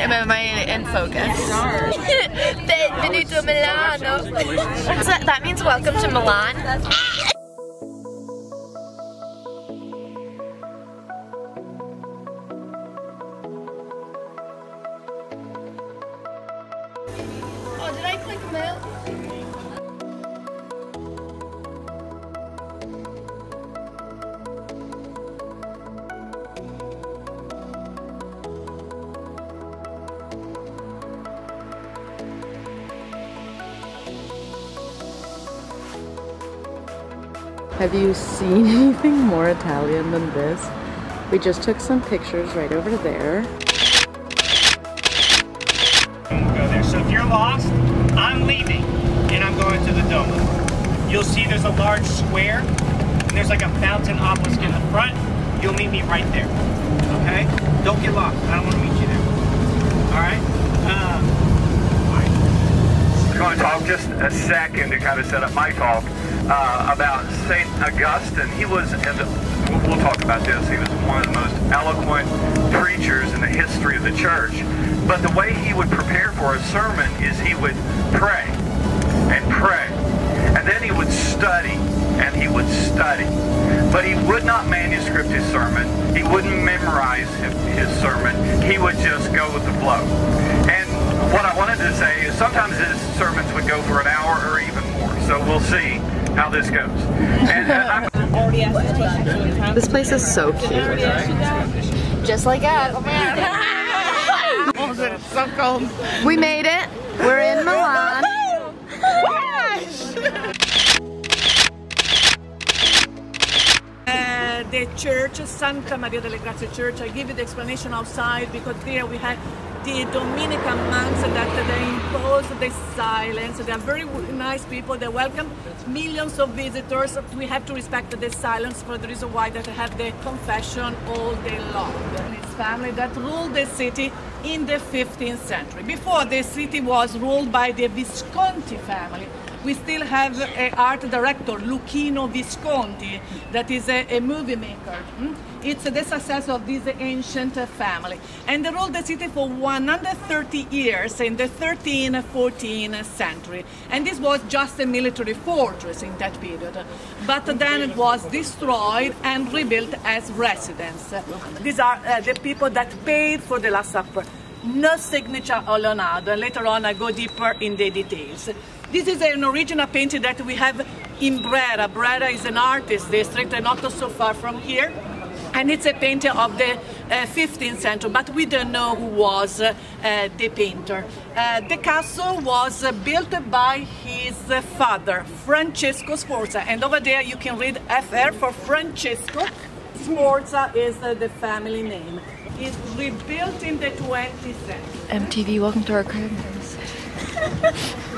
I in focus? Benvenuto Milano. So that means welcome to Milan. Have you seen anything more Italian than this? We just took some pictures right over there. go there. So if you're lost, I'm leaving and I'm going to the Duomo. You'll see there's a large square and there's like a fountain obelisk in the front. You'll meet me right there. Okay? Don't get lost. I don't want to meet you there. All right? Um, I'm going to talk just a second to kind of set up my talk uh, about St. Augustine. He was, and we'll- talk about this, he was one of the most eloquent preachers in the history of the church. But the way he would prepare for a sermon is he would pray and pray. And then he would study and he would study. But he would not manuscript his sermon. He wouldn't memorize his sermon. He would just go with the flow. And what I wanted to say is sometimes his sermons would go for an hour or even more. So we'll see how this goes. And uh, This place is so cute. Just like us. it's so cold. We made it. We're in Milan. The church, Santa Maria delle Grazie Church. I give you the explanation outside because here we have the Dominican monks that they impose the silence. They are very nice people. They welcome millions of visitors. We have to respect the silence for the reason why they have the confession all day long. And His family that ruled the city in the 15th century. Before the city was ruled by the Visconti family we still have an art director, Luchino Visconti, that is a, a movie maker. mm? It's the success of this ancient family. And they ruled the city for 130 years in the 13th, 14th century. And this was just a military fortress in that period. But then it was destroyed and rebuilt as residence. These are uh, the people that paid for the Last Supper no signature of Leonardo. And later on, I go deeper in the details. This is an original painting that we have in Brera. Brera is an artist district, and not so far from here. And it's a painting of the uh, 15th century, but we don't know who was uh, the painter. Uh, the castle was uh, built by his father, Francesco Sforza. And over there you can read FR for Francesco. Sforza is the family name. It's rebuilt in the 20th century. MTV, welcome to our crib.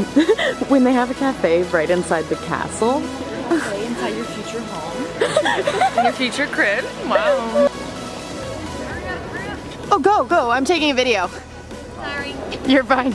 when they have a cafe right inside the castle. Inside your future home. Your future crib. Wow. Oh, go, go. I'm taking a video. Sorry. You're fine.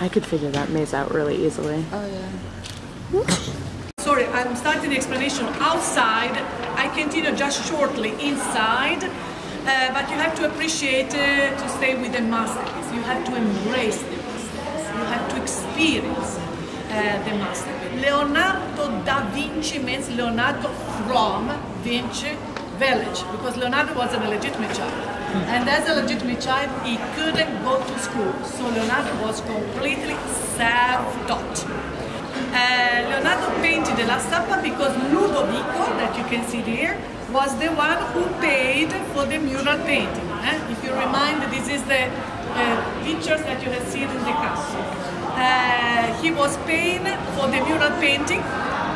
I could figure that maze out really easily. Oh, yeah. Sorry, I'm starting the explanation outside. I continue just shortly inside. Uh, but you have to appreciate uh, to stay with the masterpiece. You have to embrace the masterpiece. You have to experience uh, the masterpiece. Leonardo da Vinci means Leonardo from Vinci village because Leonardo was an illegitimate child. And as a legitimate child, he couldn't go to school. So Leonardo was completely self-taught. Uh, Leonardo painted the Last Supper because Ludovico, that you can see there, was the one who paid for the mural painting. eh? If you remind, this is the uh, pictures that you have seen in the castle. Uh, he was paying for the mural painting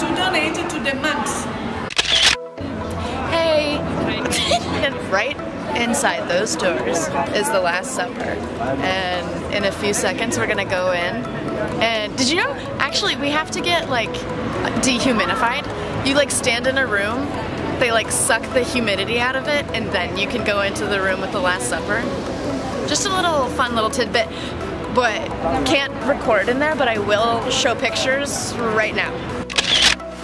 to donate it to the monks. Right inside those doors is the Last Supper. And in a few seconds, we're gonna go in. And did you know? Actually, we have to get like dehumidified. You like stand in a room, they like suck the humidity out of it, and then you can go into the room with the Last Supper. Just a little fun little tidbit. But can't record in there, but I will show pictures right now.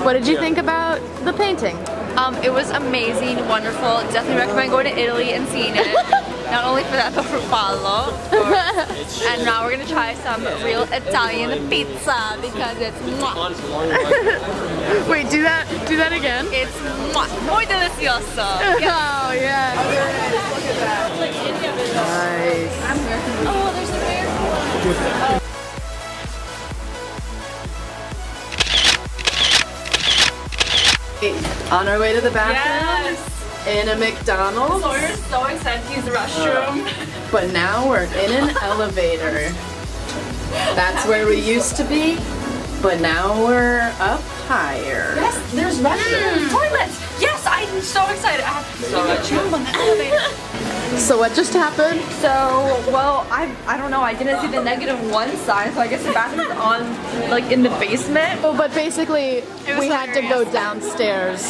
What did you think about the painting? Um, it was amazing, wonderful. Definitely recommend going to Italy and seeing it. Not only for that, but for Paolo. and now we're gonna try some real Italian pizza because it's mwah. Wait, do that do that again. It's mwah. muy delicioso. Oh yeah. Nice. Oh, there's the bear. On our way to the bathroom in a McDonald's, We're so excited to use the restroom. but now we're in an elevator. That's where we used to be, but now we're up higher. Yes, there's restroom. Toilets. Yes, I'm so excited. I have so much room on the elevator. So what just happened? So, well, I I don't know. I didn't see the negative one sign, so I guess the bathroom's on, like, in the basement. Oh, but basically, we had to go downstairs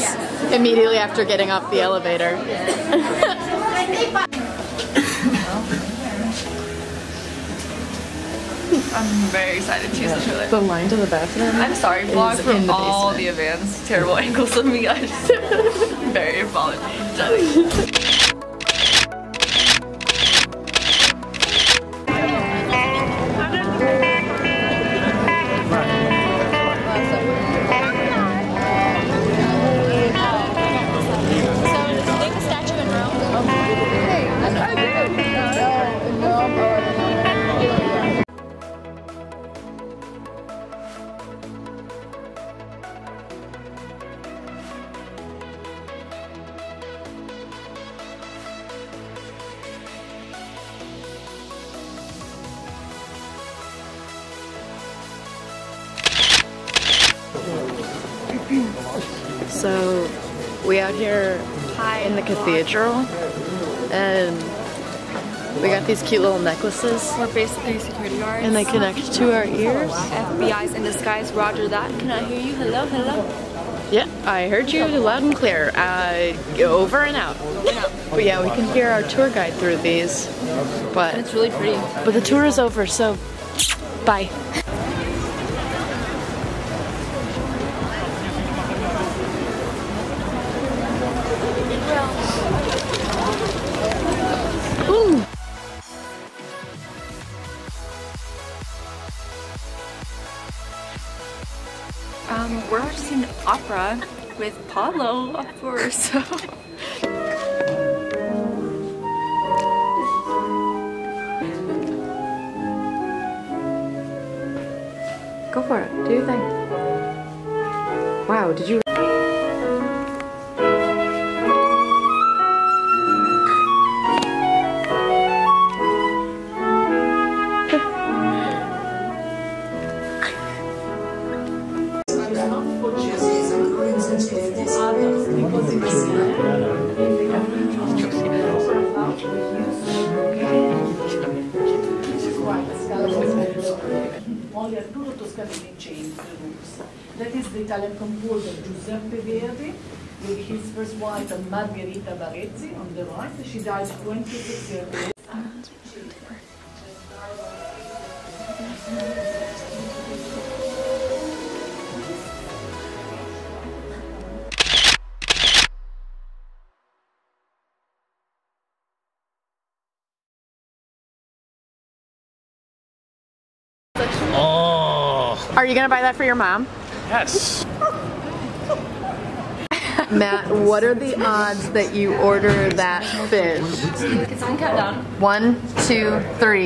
immediately after getting off the elevator. I'm very excited to use the toilet. The line to the bathroom. I'm sorry, vlog in from the all basement. the advanced terrible angles of me. I just very apologetic. So we out here in the cathedral, and we got these cute little necklaces, We're basically security guards. and they connect to our ears. FBI's in disguise. Roger that. Can I hear you? Hello, hello. Yeah, I heard you loud and clear. Uh, over and out. But yeah, we can hear our tour guide through these. But It's really pretty. but the tour is over, so bye. With Paolo, of course. Go for it. Do your thing. Wow, did you? Italian composer Giuseppe Verdi with his first wife Margherita Barezzi on the right. She died 26 years old. Oh. Are you going to buy that for your mom? Yes. Matt, what are the odds that you order that fish? Can someone count down? One, two, three.